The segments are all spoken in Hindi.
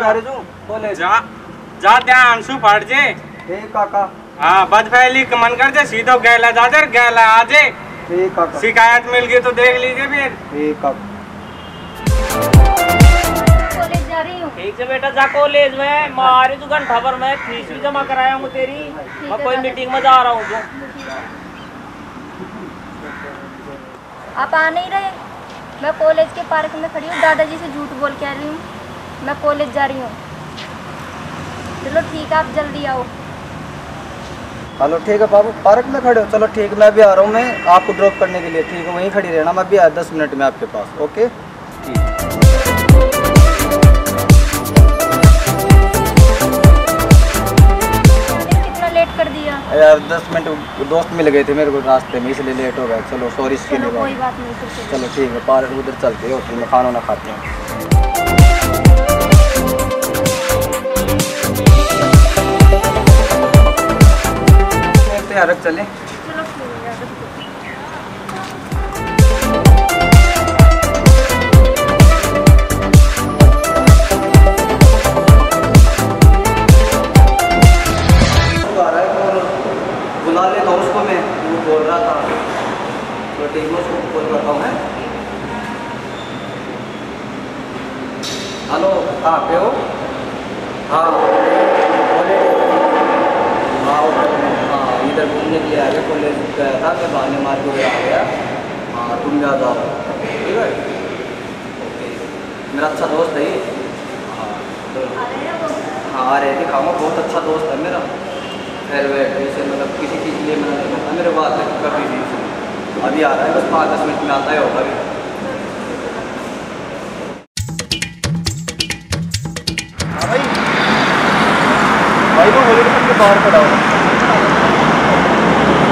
कह रहे हूँ कॉलेज जा जा ત્યાં અંશુ ફાડજે ठीक काका હા બદ ફેલી मन कर जे सीधो गैला जा दे गैला आ जे ठीक काका शिकायत मिल गई तो देख लीजिए फिर ठीक काका कॉलेज जा रही हूँ ठीक से बेटा जा कॉलेज में मारी तू घंटा भर में फीस भी जमा कराया हूँ तेरी मैं कोई मीटिंग में जा रहा हूँ तू आप आ नहीं रहे मैं कॉलेज के पार्क में खड़ी हूँ दादाजी से झूठ बोल के आ रही हूँ मैं कॉलेज जा रही हूँ। चलो ठीक है आप जल्दी आओ। हेलो ठीक है बाबू। पार्क में खड़े हो। चलो ठीक मैं भी आ रहा हूँ। मैं आपको ड्रॉप करने के लिए ठीक है। वहीं खड़ी रहना। मैं भी आया दस मिनट में आपके पास ओके ठीक। कितना लेट कर दिया। यार दस मिनट दोस्त मिल गए थे मेरे को रास्ते में इसलिए लेट हो गया चलो सॉरी इसके लिए कोई बात नहीं चलो ठीक है पार्क उधर चलते हैं। होटल में खाना ना खाते हैं। तैयार चले। चलो ठीक आ रहा कॉल बुला उसको मैं। वो बोल रहा था। तो ठीक है उसको कॉल करता हूँ मैं हेलो हाँ पे हो? हाँ बोले हाँ वो- हाँ इधर घूमने के लिए आ गया कॉलेज गया था मैं बहाने मार के आ गया। हाँ तुम भी आ जाओ। ठीक है? ओके। मेरा अच्छा दोस्त है हाँ तो हाँ आ रहे थे खामा बहुत अच्छा दोस्त है मेरा। वे जैसे मतलब किसी चीज़ के लिए मना नहीं करता मेरे बात दी थी उसने अभी आ रहा है, बस पाँच दस मिनट में आता ही होगा भी हाँ भाई। भाई, वो बोले कि बाहर खड़ा हो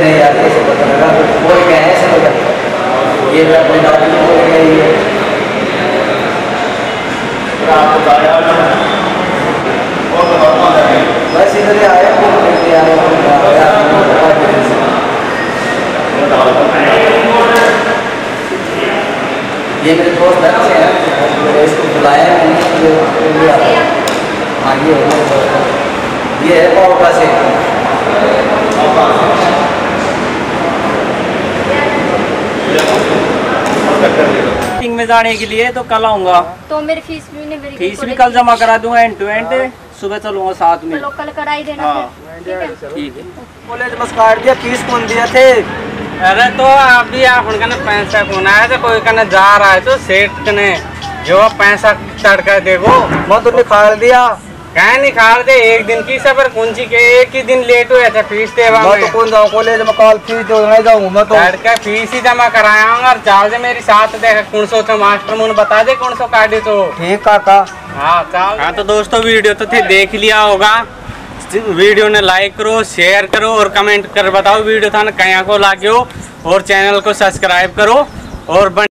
नहीं यार कैसे पता लगा बोल के आए ऐसे लगा ये मैं अपने दादी को बोल गया ये। बस इधर आया ये मेरे दोस्त है हैं। इसको बुलाया है मैंने ये ये है। हाँ ये है ये है पाव का से में जाने के लिए तो कल आऊँगा। तो मेरी फ़ीस भी नहीं मेरी फ़ीस भी कल जमा करा दूँगा एंड टू एंड सुबह चलूँगा साथ में। चलो कल कराई देना हाँ। ठीक है? कॉलेज बस काट दिया फ़ीस कौन दिया थे? अरे तो अभी आप उनका पैसा कौन आया तो कोई कहने जा रहा है तो सेठ ने जो पैसा तड़का देखो मैं तुमने निकाल दिया। कह निकाल दे? एक दिन की सबर कुंजी के एक ही दिन लेट हुए थे फ़ीस देवा मैं तो कौन जाऊँ कॉलेज में कल फ़ीस दो जाऊँ मैं तो फ़ीस ही जमा कराया हूँ और चाल मेरी साथ देख कौन सो तो मास्टर मुन बता दे कौन सो काटे तो। ठीक काका। हाँ चाल। हाँ तो दोस्तों वीडियो तो थे देख लिया होगा। वीडियो ने लाइक करो शेयर करो और कमेंट कर बताओ वीडियो था ना कहाँ को लागे हो और चैनल को सब्सक्राइब करो और बन